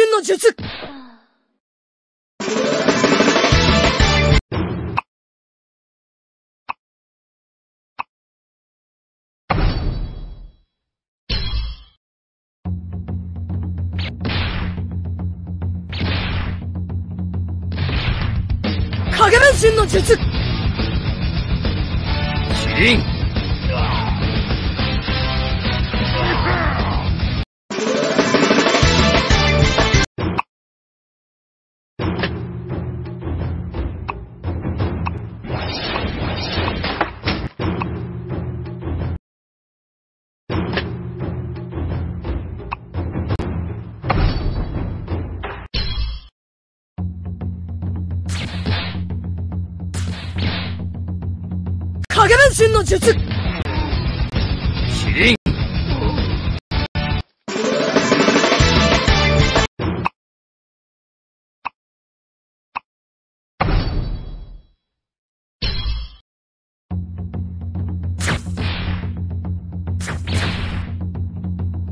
瞬の術。影分身の術。キリン影分身の術キリン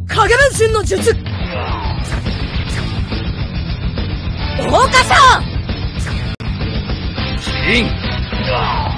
影分身の術。桜花賞キリン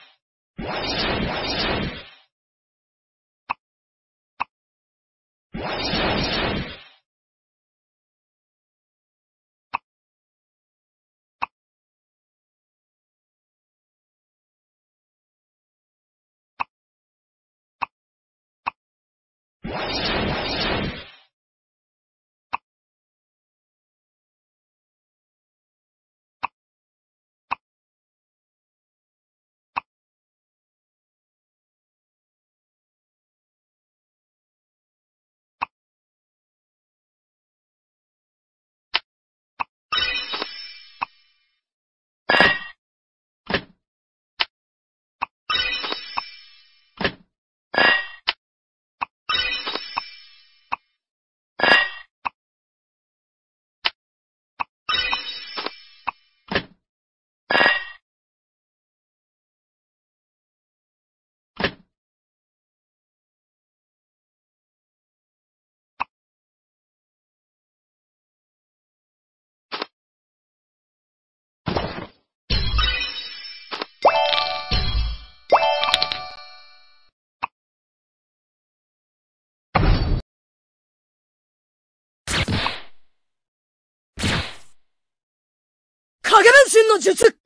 影分身の術。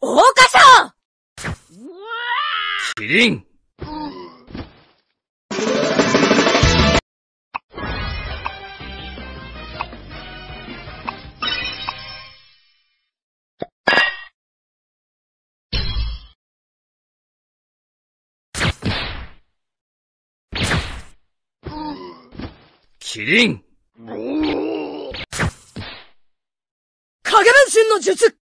桜花賞キリンキリン影分身の術。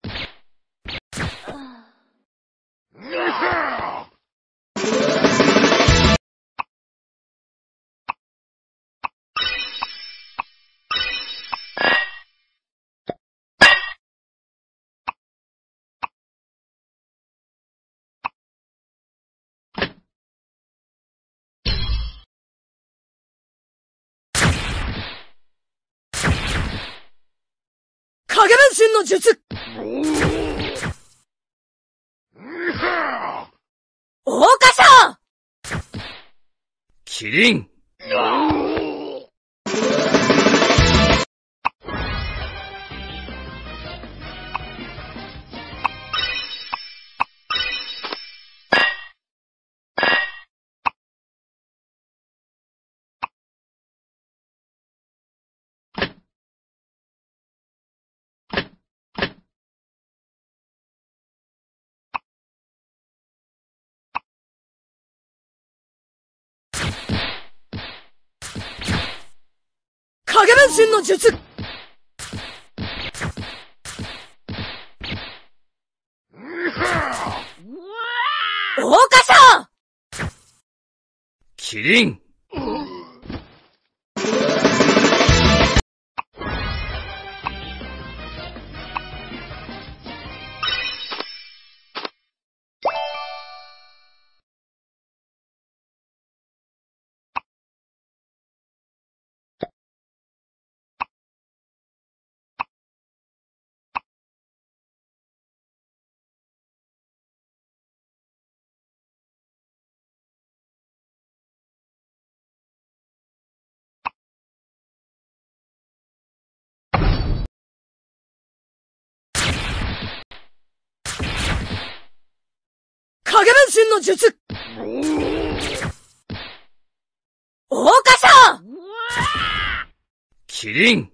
影分身の術桜花賞キリン身の術。キリン影分身の術。桜花賞キリン。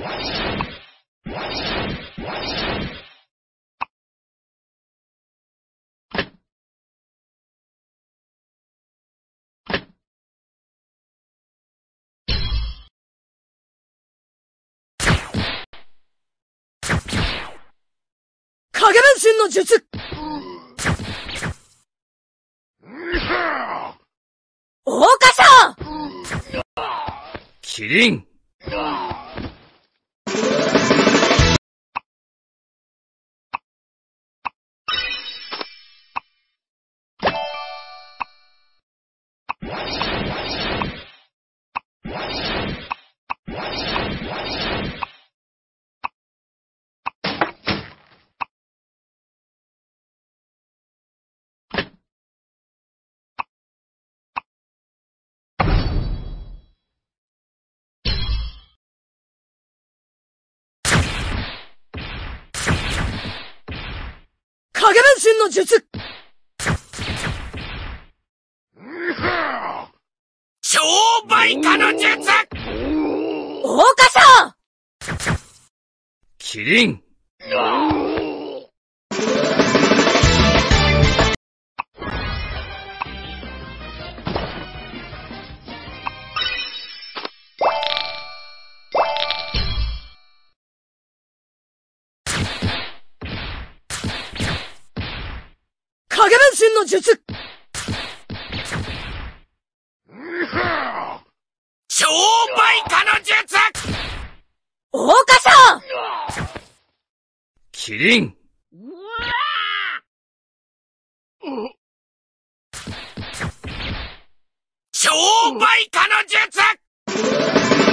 影分身の術。桜花賞キリン影分身の術。超倍化の術。桜花賞キリン影分身の術。超倍化の術。桜花賞キリン超倍化の術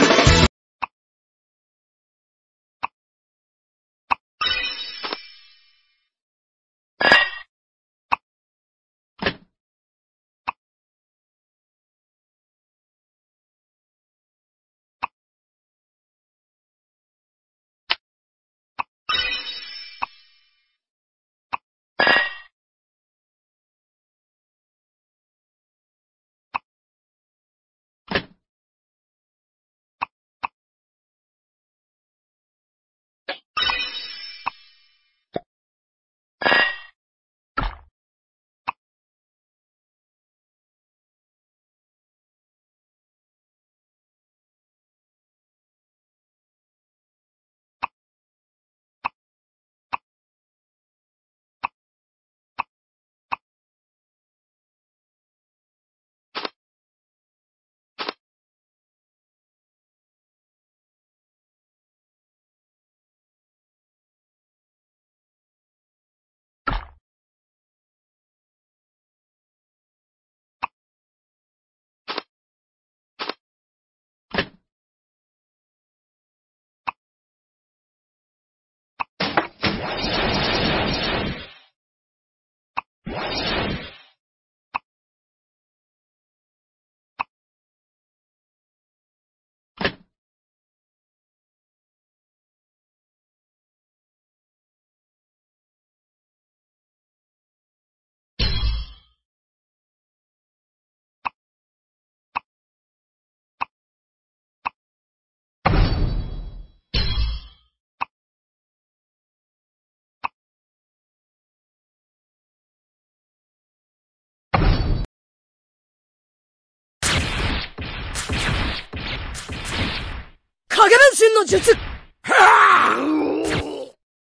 影分身の術。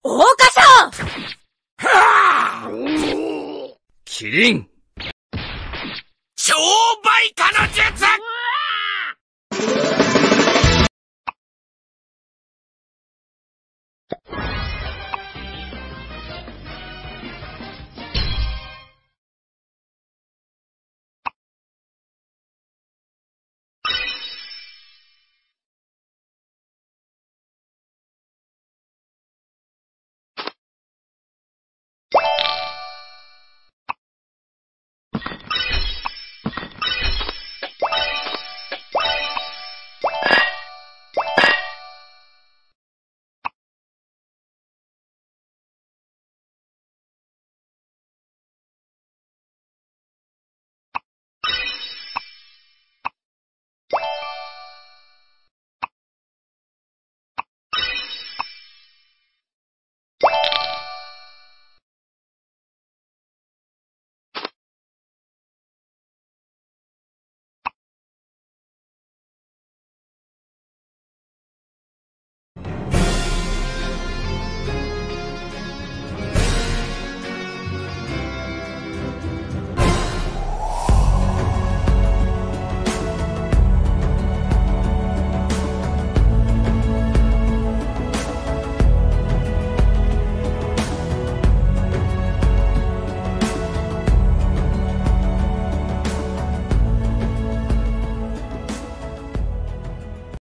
大花賞キリン超倍化の術。